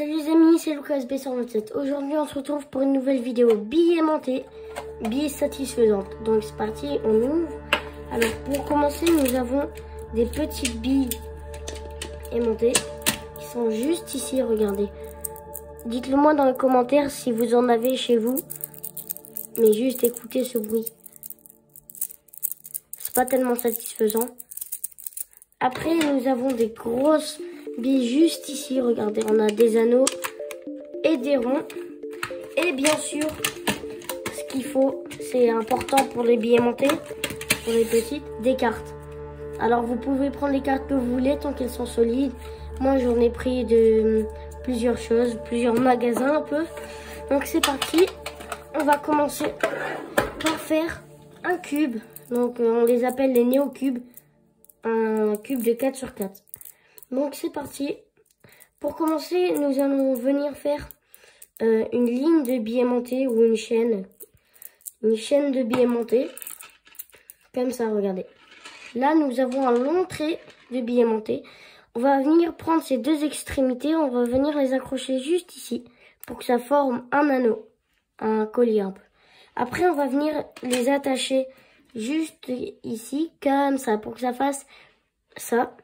Salut les amis, c'est Lucas B127. Aujourd'hui, on se retrouve pour une nouvelle vidéo billets aimantés, billets satisfaisante. Donc c'est parti, on ouvre. Alors pour commencer, nous avons des petites billes aimantées qui sont juste ici, regardez. Dites-le moi dans les commentaires si vous en avez chez vous. Mais juste écoutez ce bruit. C'est pas tellement satisfaisant. Après, nous avons des grosses juste ici. Regardez, on a des anneaux et des ronds. Et bien sûr, ce qu'il faut, c'est important pour les billets montés, pour les petites, des cartes. Alors, vous pouvez prendre les cartes que vous voulez tant qu'elles sont solides. Moi, j'en ai pris de plusieurs choses, plusieurs magasins un peu. Donc, c'est parti. On va commencer par faire un cube. Donc, on les appelle les néo-cubes un cube de 4 sur 4. Donc c'est parti. Pour commencer, nous allons venir faire euh, une ligne de billets montés ou une chaîne. Une chaîne de billets montés. Comme ça, regardez. Là, nous avons un long trait de billets montés. On va venir prendre ces deux extrémités, on va venir les accrocher juste ici pour que ça forme un anneau, un collier un peu. Après, on va venir les attacher juste ici, comme ça, pour que ça fasse ça.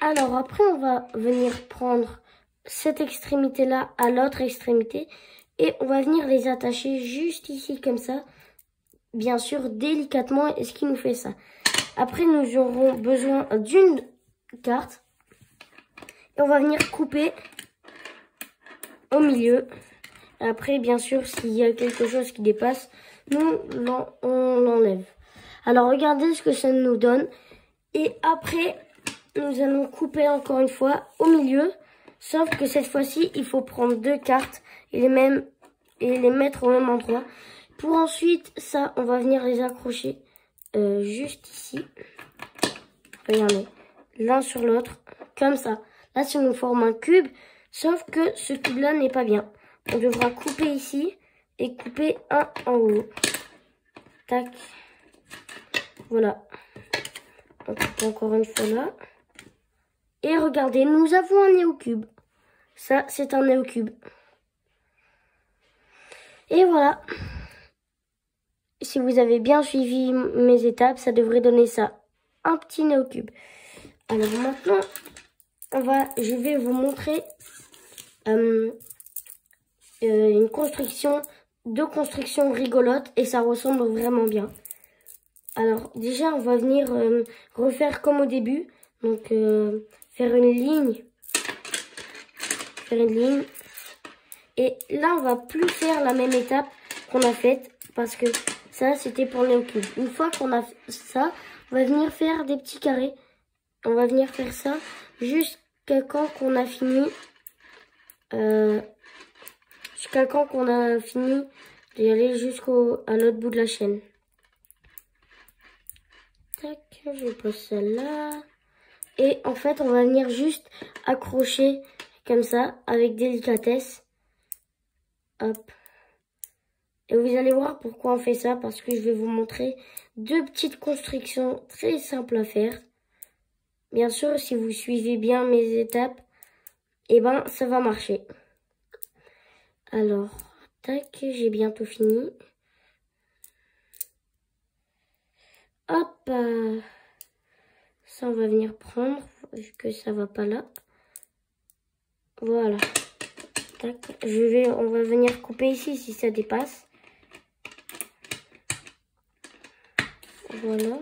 Alors après, on va venir prendre cette extrémité-là à l'autre extrémité et on va venir les attacher juste ici, comme ça. Bien sûr, délicatement, et ce qui nous fait ça? Après, nous aurons besoin d'une carte. Et on va venir couper au milieu. Après, bien sûr, s'il y a quelque chose qui dépasse, nous, on l'enlève. Alors, regardez ce que ça nous donne. Et après, nous allons couper encore une fois au milieu. Sauf que cette fois-ci, il faut prendre deux cartes et les, mêmes, et les mettre au même endroit. Pour ensuite, ça, on va venir les accrocher euh, juste ici. Regardez, l'un sur l'autre, comme ça. Là, ça nous forme un cube, sauf que ce cube-là n'est pas bien. On devra couper ici et couper un en haut. Tac. Voilà. On coupe encore une fois là. Et regardez, nous avons un néocube. Ça, c'est un néocube. Et voilà. Si vous avez bien suivi mes étapes, ça devrait donner ça. Un petit néocube. Alors maintenant, on va, je vais vous montrer euh, euh, une construction deux constructions rigolotes et ça ressemble vraiment bien. Alors déjà on va venir euh, refaire comme au début. Donc faire une ligne. Faire une ligne. Et là on va plus faire la même étape qu'on a faite. Parce que ça c'était pour le cube. Une fois qu'on a ça, on va venir faire des petits carrés. On va venir faire ça jusqu'à quand qu'on a fini. Euh, jusqu'à quand qu'on a fini d'y aller jusqu'au l'autre bout de la chaîne. Tac, je pose celle-là. Et en fait, on va venir juste accrocher comme ça, avec délicatesse. Hop. Et vous allez voir pourquoi on fait ça, parce que je vais vous montrer deux petites constructions très simples à faire. Bien sûr, si vous suivez bien mes étapes, et eh ben, ça va marcher. Alors, tac, j'ai bientôt fini. Hop On va venir prendre, vu que ça va pas là? Voilà. Tac. Je vais, on va venir couper ici si ça dépasse. Voilà.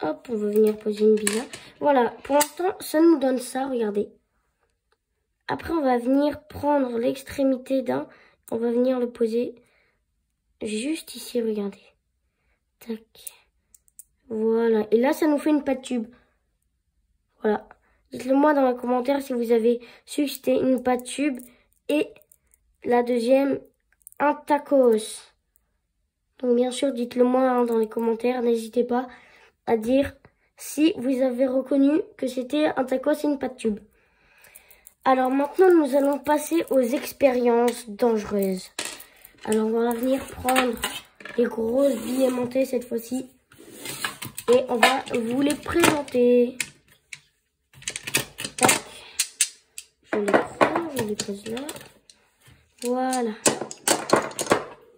Hop, on va venir poser une bille Voilà, pour l'instant, ça nous donne ça, regardez. Après, on va venir prendre l'extrémité d'un. On va venir le poser juste ici, regardez. Tac. Voilà. Et là, ça nous fait une patte tube. Voilà. Dites-le moi dans les commentaires si vous avez su que c'était une patte tube. Et la deuxième, un tacos. Donc bien sûr, dites-le moi hein, dans les commentaires. N'hésitez pas à dire si vous avez reconnu que c'était un tacos et une patte tube. Alors maintenant, nous allons passer aux expériences dangereuses. Alors on va venir prendre les grosses billets montées cette fois-ci. Et on va vous les présenter. Je les pose là. Voilà.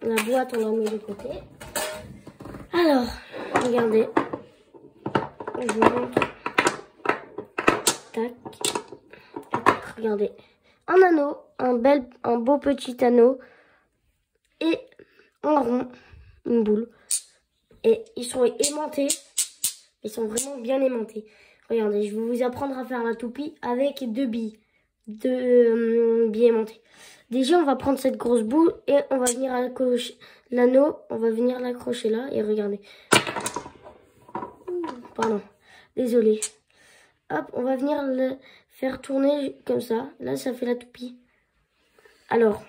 La boîte, on la met de côté. Alors, regardez. Je vous montre. Tac. Regardez. Un anneau, un bel, un beau petit anneau. Et un rond, une boule. Et ils sont aimantés. Ils sont vraiment bien aimantés. Regardez, je vais vous apprendre à faire la toupie avec deux billes. Deux euh, billes aimantées. Déjà, on va prendre cette grosse boule et on va venir accrocher l'anneau. On va venir l'accrocher là et regardez. Pardon. Désolé. Hop, on va venir le faire tourner comme ça. Là, ça fait la toupie. Alors,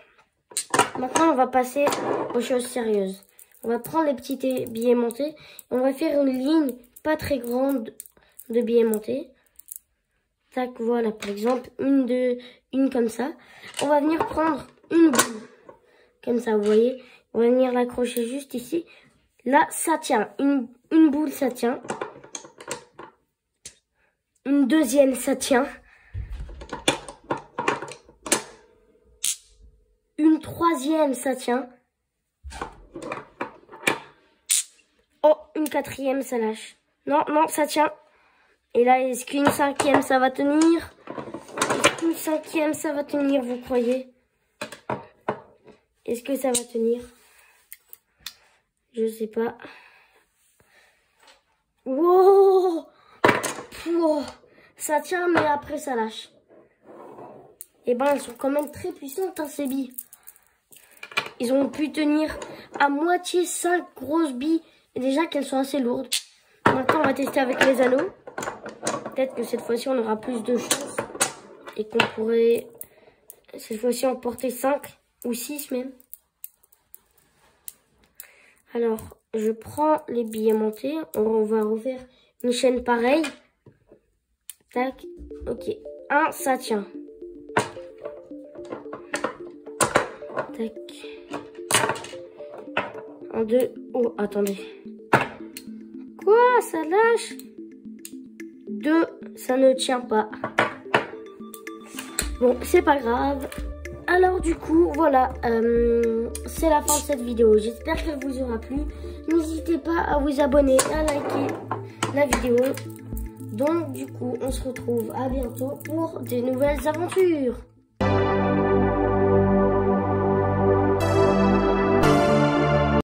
maintenant, on va passer aux choses sérieuses. On va prendre les petits billets montés. on va faire une ligne pas très grande de billets montés. Tac, voilà, par exemple, une de, une comme ça. On va venir prendre une boule. Comme ça, vous voyez. On va venir l'accrocher juste ici. Là, ça tient. Une, une boule, ça tient. Une deuxième, ça tient. Une troisième, ça tient. Oh, une quatrième, ça lâche. Non, non, ça tient. Et là, est-ce qu'une cinquième, ça va tenir? Est-ce qu'une cinquième, ça va tenir, vous croyez? Est-ce que ça va tenir? Je sais pas. Wow, Ça tient, mais après, ça lâche. Et eh ben, elles sont quand même très puissantes, hein, ces billes. Ils ont pu tenir à moitié 5 grosses billes. Et déjà qu'elles sont assez lourdes. Maintenant, on va tester avec les anneaux. Peut-être que cette fois-ci, on aura plus de chance. Et qu'on pourrait, cette fois-ci, en porter 5 ou 6 même. Alors, je prends les billets montés. On va refaire une chaîne pareille. Tac. Ok. Un, ça tient. Tac. Un, deux. Oh, attendez. Ça lâche? 2, ça ne tient pas. Bon, c'est pas grave. Alors du coup, voilà, euh, c'est la fin de cette vidéo. J'espère qu'elle vous aura plu. N'hésitez pas à vous abonner, à liker la vidéo. Donc du coup, on se retrouve à bientôt pour des nouvelles aventures.